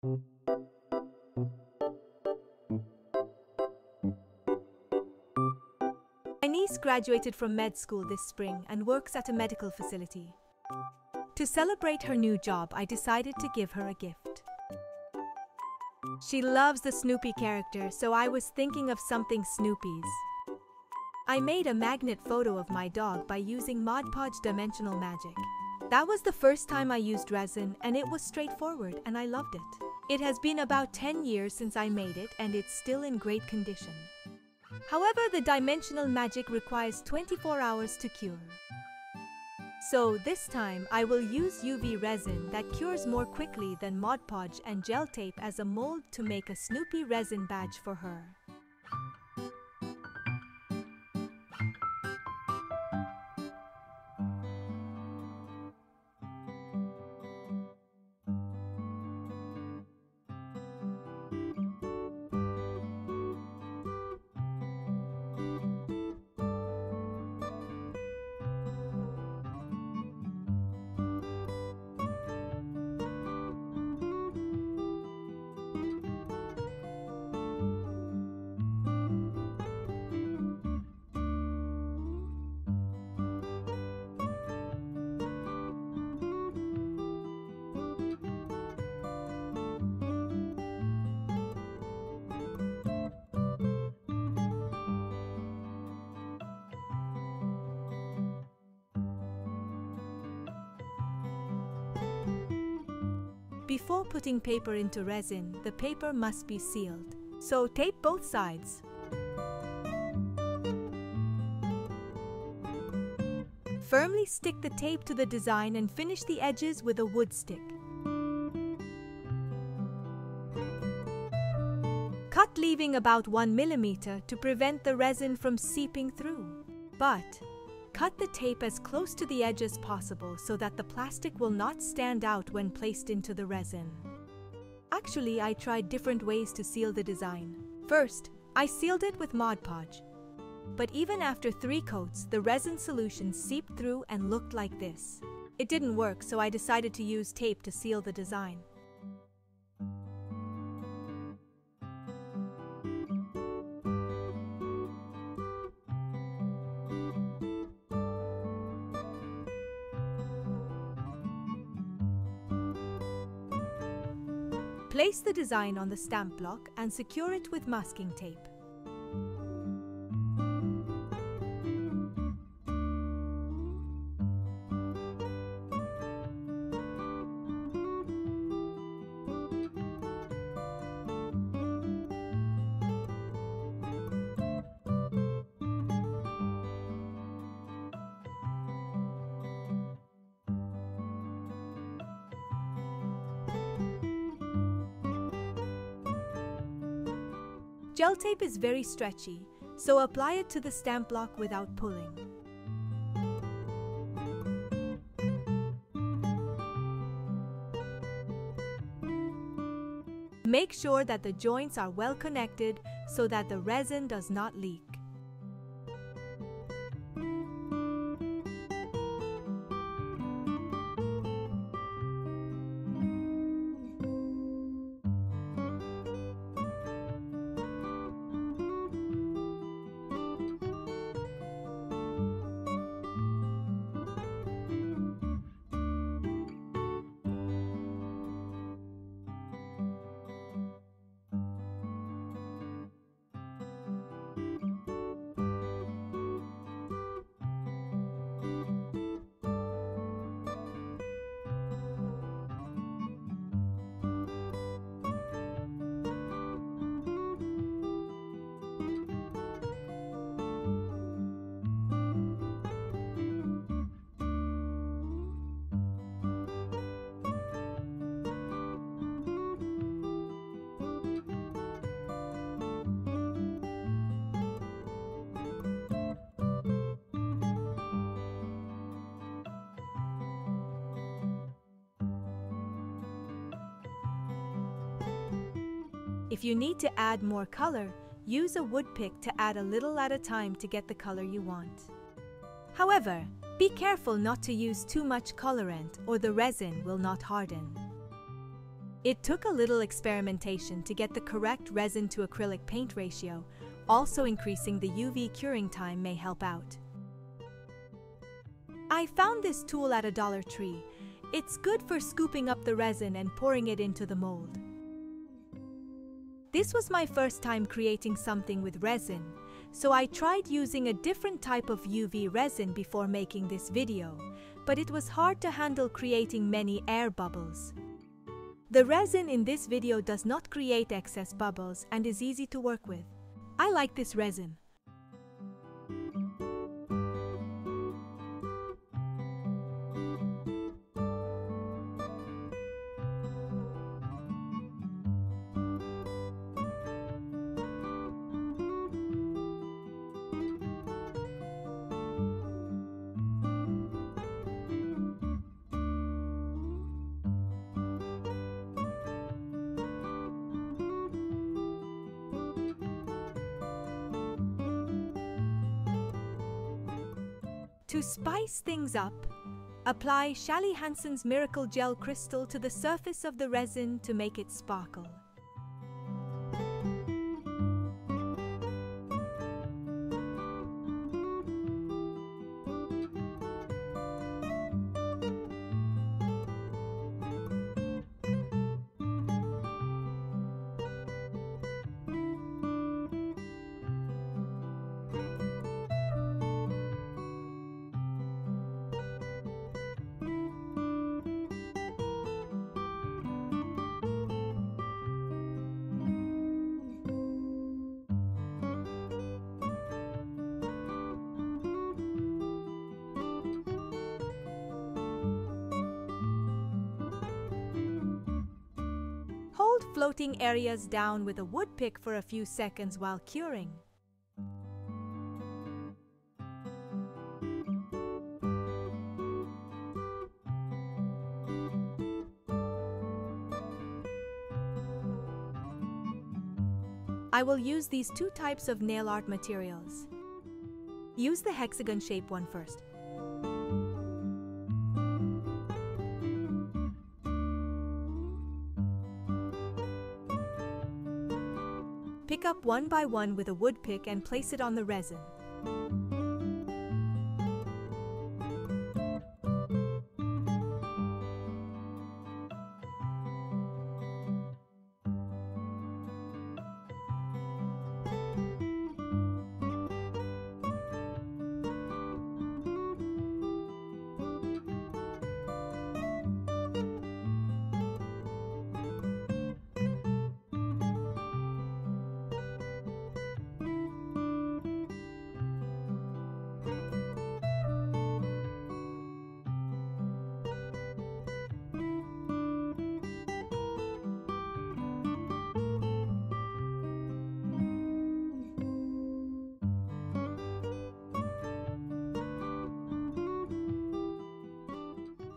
My niece graduated from med school this spring and works at a medical facility. To celebrate her new job, I decided to give her a gift. She loves the Snoopy character, so I was thinking of something Snoopy's. I made a magnet photo of my dog by using Mod Podge Dimensional Magic. That was the first time I used resin and it was straightforward and I loved it. It has been about 10 years since I made it and it's still in great condition. However, the dimensional magic requires 24 hours to cure. So this time I will use UV resin that cures more quickly than Mod Podge and gel tape as a mold to make a Snoopy resin badge for her. Before putting paper into resin, the paper must be sealed. So tape both sides. Firmly stick the tape to the design and finish the edges with a wood stick. Cut leaving about 1 millimeter to prevent the resin from seeping through. But cut the tape as close to the edge as possible so that the plastic will not stand out when placed into the resin. Actually, I tried different ways to seal the design. First, I sealed it with Mod Podge. But even after three coats, the resin solution seeped through and looked like this. It didn't work, so I decided to use tape to seal the design. Place the design on the stamp block and secure it with masking tape. Tape is very stretchy, so apply it to the stamp block without pulling. Make sure that the joints are well connected so that the resin does not leak. If you need to add more color, use a wood pick to add a little at a time to get the color you want. However, be careful not to use too much colorant or the resin will not harden. It took a little experimentation to get the correct resin to acrylic paint ratio, also increasing the UV curing time may help out. I found this tool at a Dollar Tree. It's good for scooping up the resin and pouring it into the mold. This was my first time creating something with resin, so I tried using a different type of UV resin before making this video, but it was hard to handle creating many air bubbles. The resin in this video does not create excess bubbles and is easy to work with. I like this resin. Spice things up, apply Sally Hansen's Miracle Gel Crystal to the surface of the resin to make it sparkle. Hold floating areas down with a wood pick for a few seconds while curing. I will use these two types of nail art materials. Use the hexagon shape one first. Up one by one with a wood pick and place it on the resin.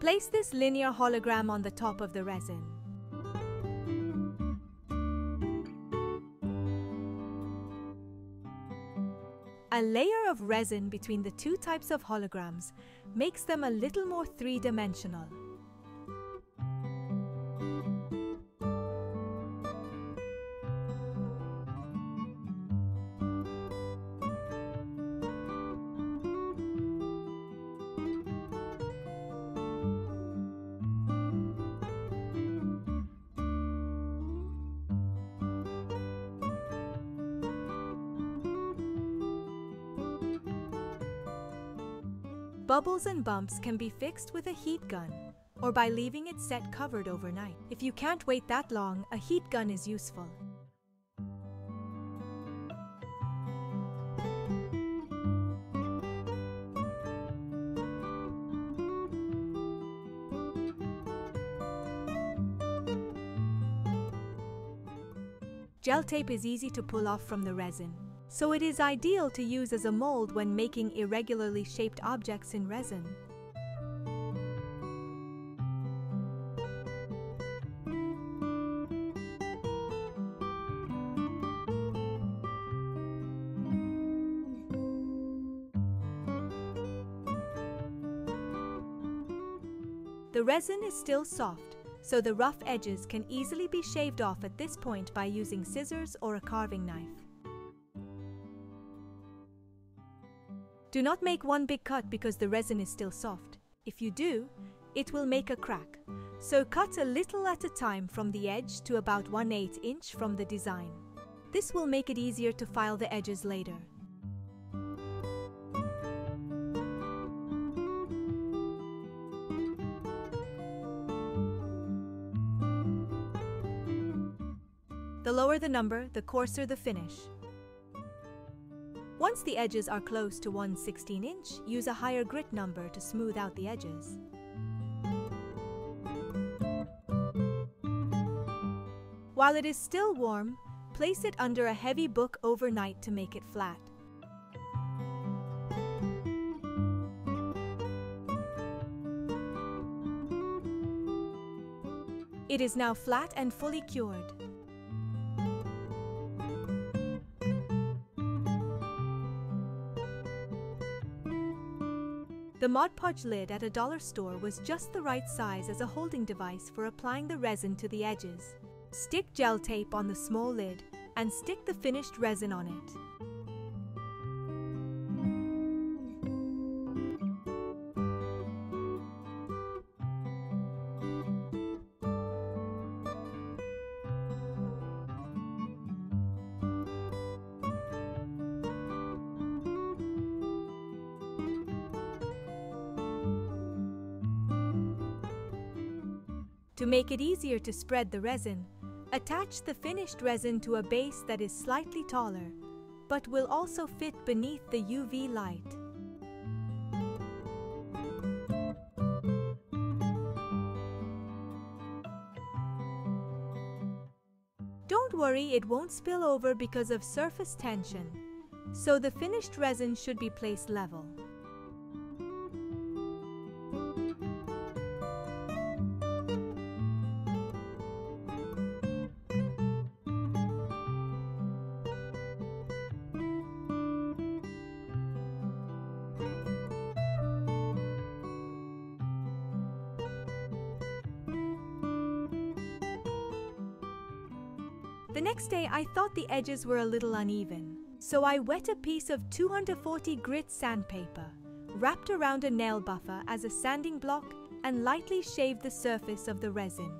Place this linear hologram on the top of the resin. A layer of resin between the two types of holograms makes them a little more three-dimensional. Bubbles and bumps can be fixed with a heat gun or by leaving it set covered overnight. If you can't wait that long, a heat gun is useful. Gel tape is easy to pull off from the resin, so it is ideal to use as a mold when making irregularly shaped objects in resin. The resin is still soft, so the rough edges can easily be shaved off at this point by using scissors or a carving knife. Do not make one big cut because the resin is still soft. If you do, it will make a crack. So cut a little at a time from the edge to about 1 8 inch from the design. This will make it easier to file the edges later. The lower the number, the coarser the finish. Once the edges are close to 1 16 inch, use a higher grit number to smooth out the edges. While it is still warm, place it under a heavy book overnight to make it flat. It is now flat and fully cured. The Mod Podge lid at a dollar store was just the right size as a holding device for applying the resin to the edges. Stick gel tape on the small lid and stick the finished resin on it. Make it easier to spread the resin, attach the finished resin to a base that is slightly taller, but will also fit beneath the UV light. Don't worry, it won't spill over because of surface tension, so the finished resin should be placed level. The next day, I thought the edges were a little uneven, so I wet a piece of 240 grit sandpaper, wrapped around a nail buffer as a sanding block, and lightly shaved the surface of the resin.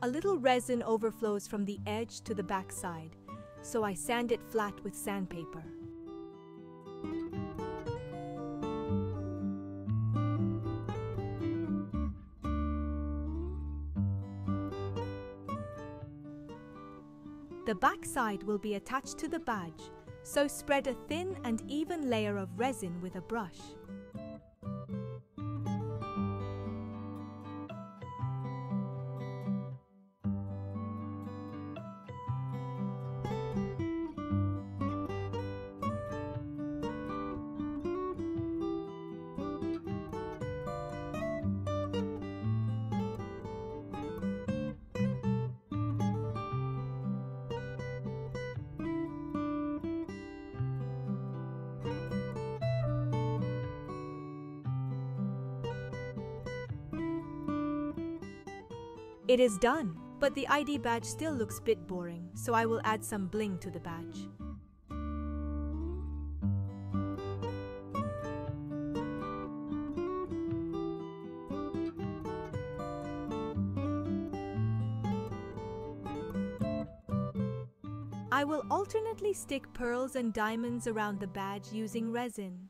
A little resin overflows from the edge to the backside, so I sand it flat with sandpaper. The backside will be attached to the badge, so spread a thin and even layer of resin with a brush. It is done, but the ID badge still looks bit boring, so I will add some bling to the badge. I will alternately stick pearls and diamonds around the badge using resin.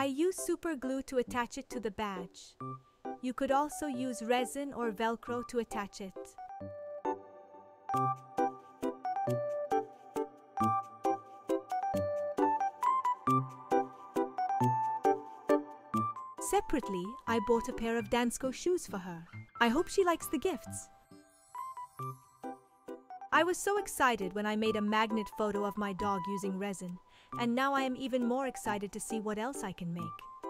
I use super glue to attach it to the badge. You could also use resin or velcro to attach it. Separately, I bought a pair of Dansko shoes for her. I hope she likes the gifts. I was so excited when I made a magnet photo of my dog using resin, and now I am even more excited to see what else I can make.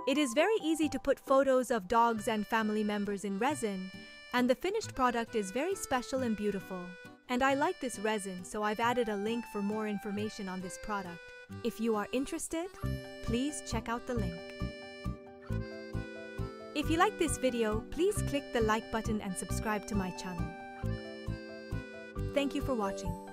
It is very easy to put photos of dogs and family members in resin, and the finished product is very special and beautiful. And I like this resin, so I've added a link for more information on this product. If you are interested, please check out the link. If you like this video, please click the like button and subscribe to my channel. Thank you for watching.